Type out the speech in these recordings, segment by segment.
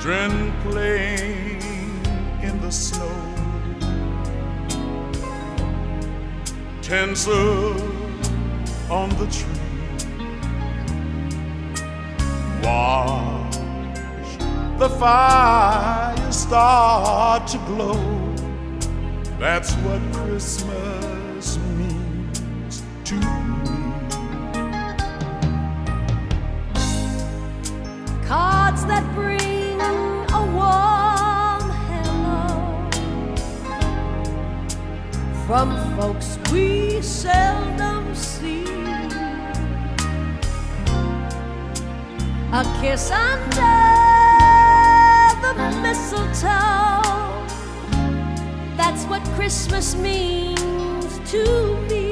children playing in the snow. Tinsel on the tree. Watch the fire start to glow. That's what Christmas means to from folks we seldom see. A kiss under the mistletoe. That's what Christmas means to me.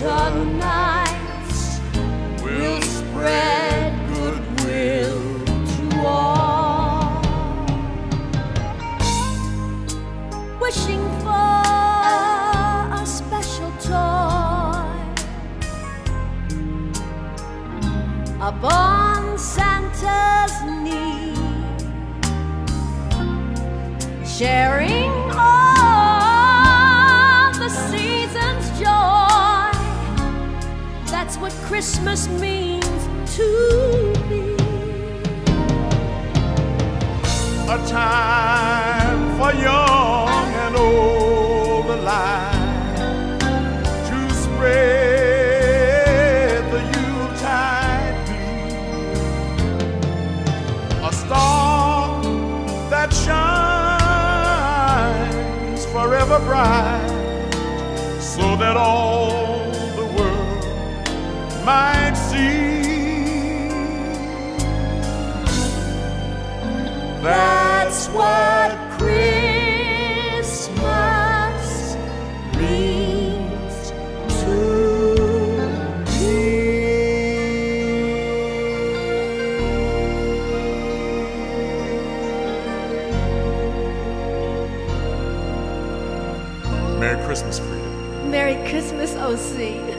Winter nights will spread goodwill to all. Wishing for a special toy upon Santa's knee, sharing That's what Christmas means to me. a time for young and old alike to spread the Yuletide glee. A star that shines forever bright, so that all might see. That's what Christmas means to Merry Christmas, Frida. me. Merry Christmas, OC.